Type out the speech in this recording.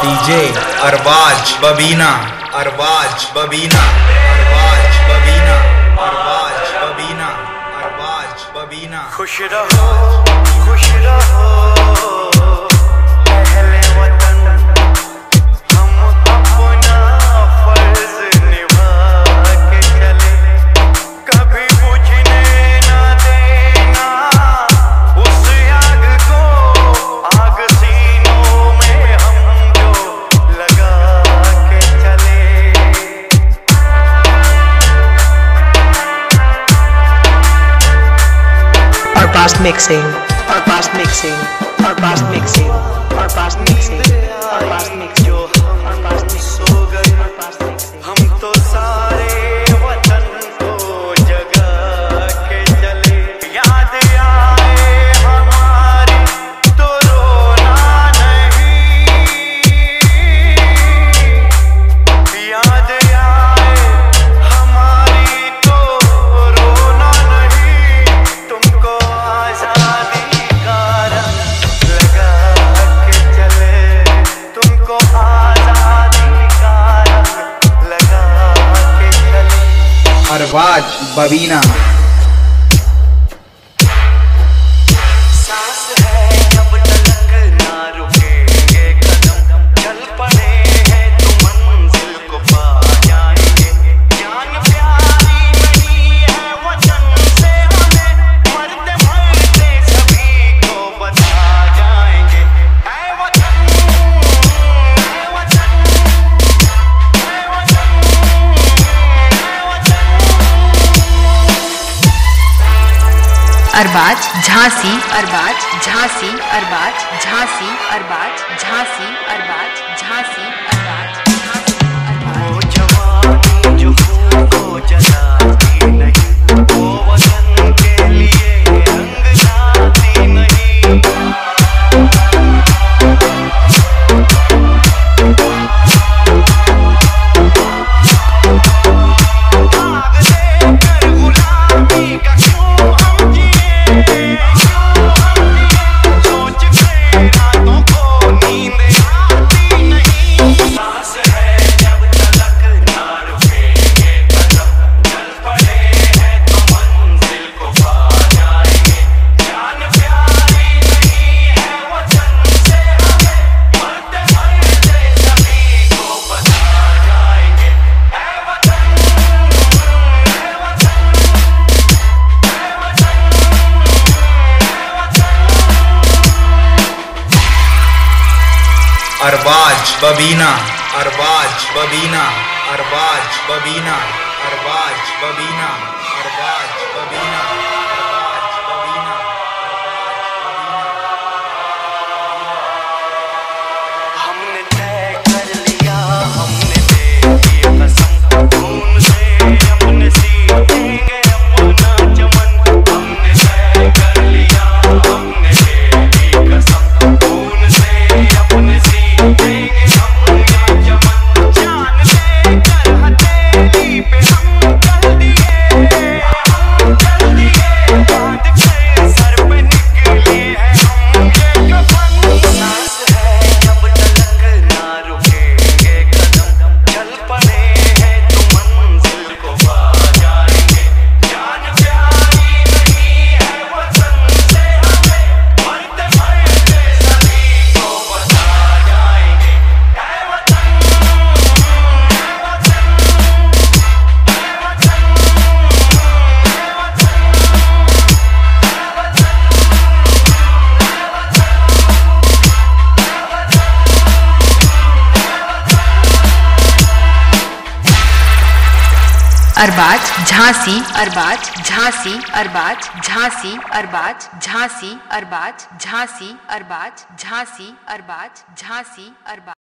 DJ, Arbaz, Babina Arbaz Babina Arbaz Babina Arbaz Babina Arbaz, Babina. खुश रहो खुश रहो। Fast mixing, our mixing, our mixing, our mixing, our mixing. आवाज़ बबीना। अरबाज झांसी अरबाज झांसी अरबाज झांसी अरबाज झांसी अरबाज झांसी अरबाज बबीना अरबाज बबीना अरबाज बबीना अरबाज बबीना अरबाज बबीना। अरबाज, झांसी अरबाज झांसी अरबाज झांसी अरबाज झांसी अरबाज झांसी अरबाज झांसी अरबाज झांसी, अरबाज।